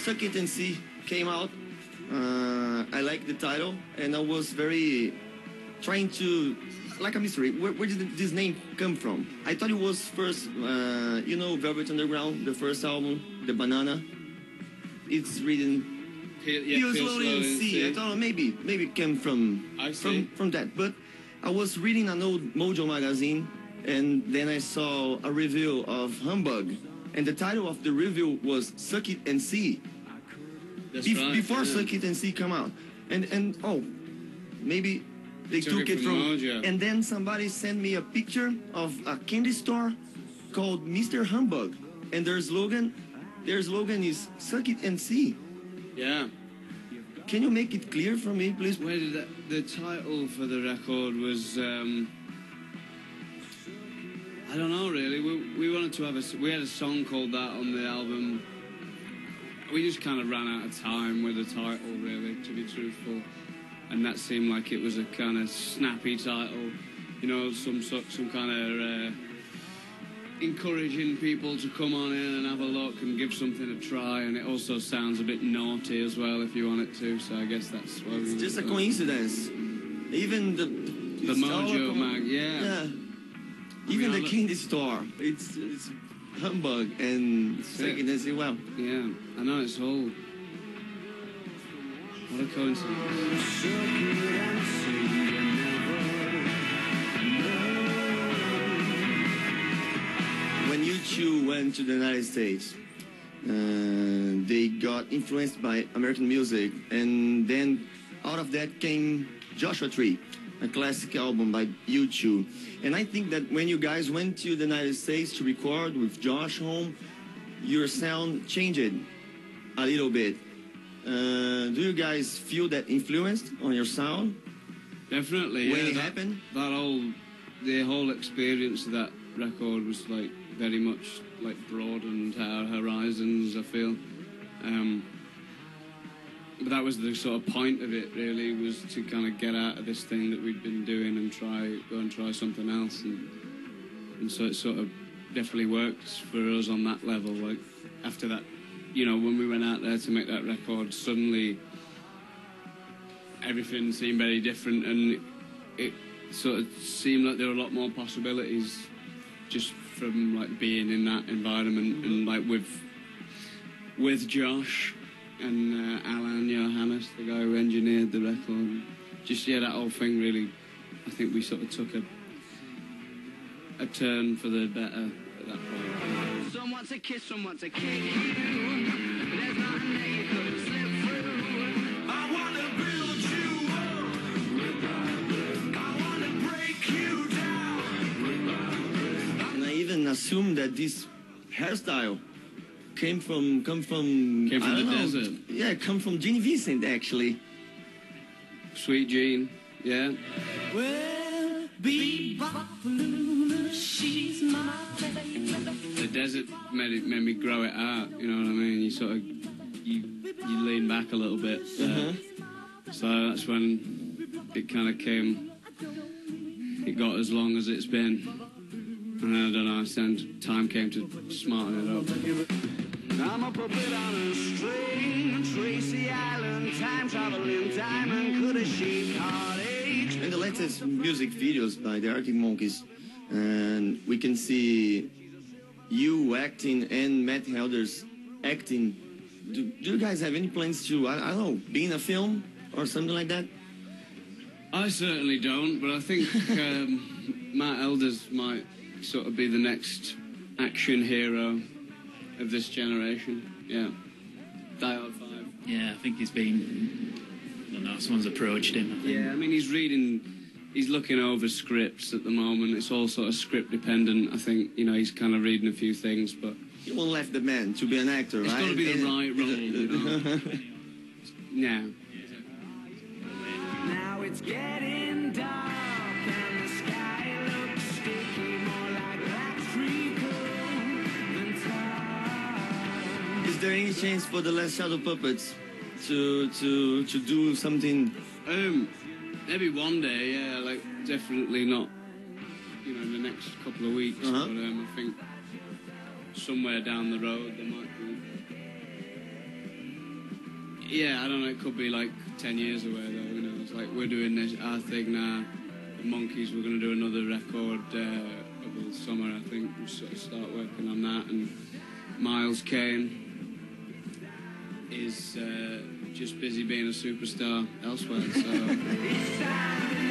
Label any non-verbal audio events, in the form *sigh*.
Suck It and See came out, uh, I liked the title, and I was very trying to like a mystery. Where, where did this name come from? I thought it was first, uh, you know, Velvet Underground, the first album, the Banana. It's written Peel, yeah, Peel Peel slowly and see. I thought maybe maybe it came from I from see. from that. But I was reading an old Mojo magazine, and then I saw a review of Humbug, and the title of the review was "Suck It and See." That's Bef- right, before yeah. Suck It and See come out, and and oh, maybe they Took took, it it from from. And then somebody sent me a picture of a candy store called Mr. Humbug, and their slogan, their slogan is "Suck It and See." Yeah. Can you make it clear for me, please? Where did that, the title for the record was? Um, I don't know really. We, we wanted to have a we had a song called that on the album. We just kind of ran out of time with the title, really, to be truthful, and that seemed like it was a kind of snappy title, you know, some some kind of uh, encouraging people to come on in and have a look and give something a try, and it also sounds a bit naughty as well if you want it to. So I guess that's why we just a coincidence. Even the The Mojo mag, yeah. Yeah. Even the candy store. It's it's humbug and second say, well, Yeah, I know it's all. What a coincidence. when U2 went to the United States, uh, they got influenced by American music, and then out of that came Joshua Tree, a classic album by U2. And I think that when you guys went to the United States to record with Josh Homme, your sound changed a little bit. Uh, do you guys feel that influenced on your sound Definitely. when yeah, it that, happened? That whole, the whole experience of that record was like very much like broadened our horizons. I feel. Um, that was the sort of point of it. Really, was to kind of get out of this thing that we'd been doing and try go and try something else. And and so it sort of definitely worked for us on that level. Like after that, you know, when we went out there to make that record, suddenly everything seemed very different, and it sort of seemed like there were a lot more possibilities just from like being in that environment and like with with Josh and uh, Alan Johannes, the guy who engineered the record. Just yeah, that whole thing really. I think we sort of took a a turn for the better at that point. Some want to kiss, some want to kick you. There's nothing that you couldn't slip through. I wanna build you up. I wanna break you down. And I even assumed that this hairstyle came from come from Came from I the don't know, desert. Yeah, come from Gene Vincent actually. Sweet Jean, yeah. Well, bebop she's my the desert made it made me grow it out. You know what I mean? You sort of you you lean back a little bit. uh, Uh-huh. So that's when it kind of came. It got as long as it's been, and I don't know. And time came to smarten it up. I'm a puppet on a string. Tracy Island, time traveling diamond, could have shaped heartaches. And the latest music videos by the Arctic Monkeys, and we can see you acting and Matt Helders acting. Do, do you guys have any plans to I, I don't know be in a film or something like that? I certainly don't, but I think *laughs* um, Matt Helders might sort of be the next action hero of this generation. Yeah, Die Hard Five. Yeah, I think he's been. I don't know, someone's approached him. I think. Yeah, I mean, he's reading, he's looking over scripts at the moment. It's all sort of script dependent. I think, you know, he's kind of reading a few things, but You won't left the man to be an actor, right? it's right? got to be the right role, you know. *laughs* yeah. Now it's getting there any chance for the Last Shadow Puppets to to to do something? Um, maybe one day, yeah, like, definitely not, you know, in the next couple of weeks, Uh-huh. but um, I think somewhere down the road there might be. yeah, I don't know. It could be like ten years away though. You know, it's like we're doing this our thing now. The Monkeys, we're going to do another record uh, over the summer. I think we sort of start working on that. And Miles Kane is uh, just busy being a superstar elsewhere. So. *laughs*